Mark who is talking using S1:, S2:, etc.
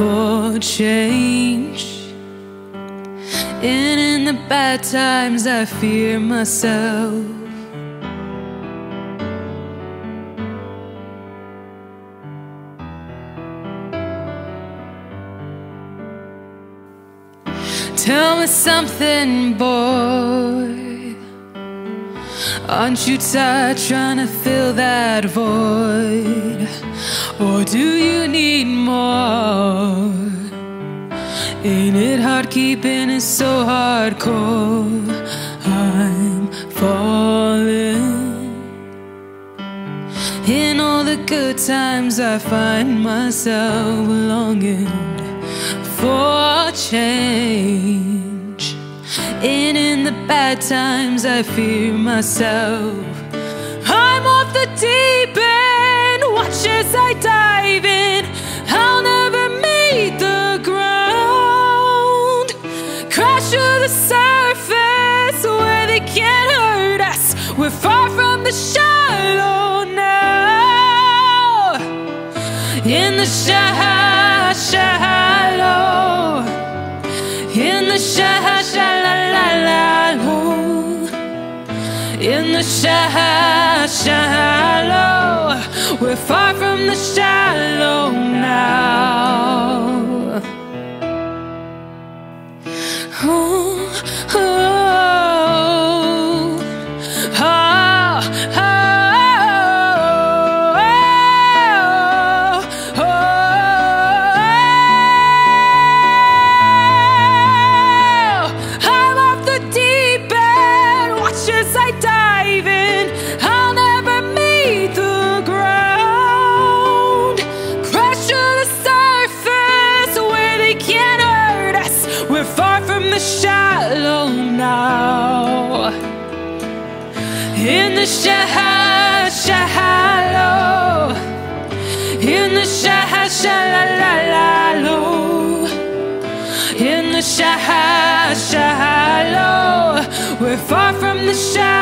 S1: for change. And in the bad times, I fear myself. Tell me something, boy. Aren't you tired trying to fill that void? Or do you need more? Ain't it hard keeping it so hardcore? I'm falling. In all the good times, I find myself longing for change. And in the bad times, I fear myself. I'm off the deep end, watch as I dive in. I'll never meet the ground. Crash to the surface where they can't hurt us. We're far from the shallow now. In the shallow. In the shallow. The shallow. We're far from the shallow now. Oh, shallow now. In the shallow, shallow. In the shallow, shallow. In the shallow, shallow. We're far from the shallow